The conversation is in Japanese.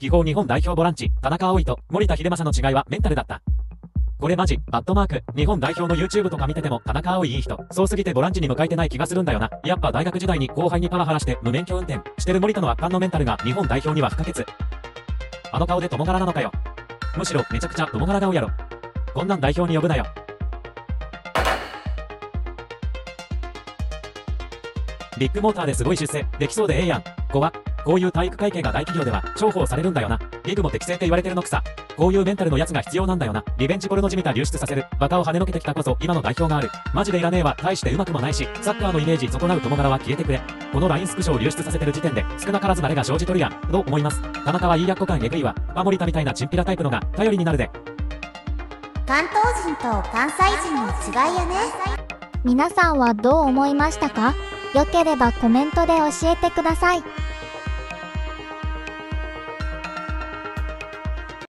技法日本代表ボランチ、田中葵と森田秀正の違いはメンタルだった。これマジ、バットマーク、日本代表の YouTube とか見てても、田中葵いい人、そうすぎてボランチに向かえてない気がするんだよな。やっぱ大学時代に後輩にパワハラして無免許運転してる森田の圧巻のメンタルが日本代表には不可欠。あの顔で友柄なのかよ。むしろめちゃくちゃ友柄顔やろ。こんなん代表に呼ぶなよ。ビッグモーターですごい出世、できそうでええやん。5は、こういう体育会系が大企業では重宝されるんだよな。リグも適正って言われてるのくさ。こういうメンタルのやつが必要なんだよな。リベンジポルノじみた流出させる。バカを跳ねのけてきたこそ今の代表がある。マジでいらねえわ。大してうまくもないし、サッカーのイメージ損なう友柄は消えてくれ。この LINE スクショを流出させてる時点で少なからず慣れが生じとるやん。と思います。田中はいいやっこ感えぐいわ。パモリタみたいなチンピラタイプのが頼りになるで。関東人と関西人の違いやね皆さんはどう思いましたか？良ければコメントで教えてください。